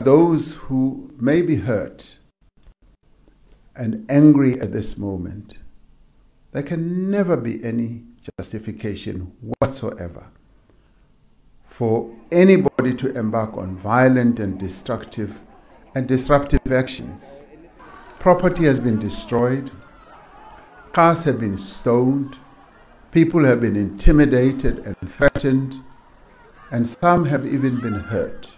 those who may be hurt and angry at this moment, there can never be any justification whatsoever for anybody to embark on violent and destructive and disruptive actions. Property has been destroyed, cars have been stoned, people have been intimidated and threatened, and some have even been hurt.